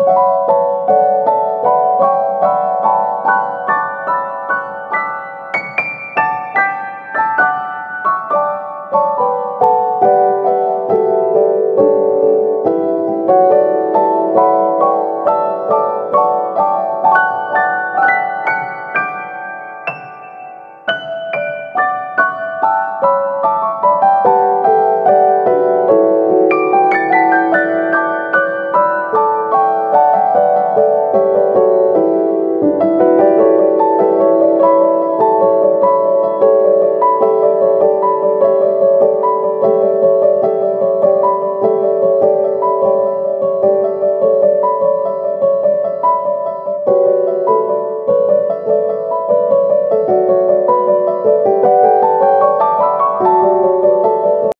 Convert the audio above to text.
you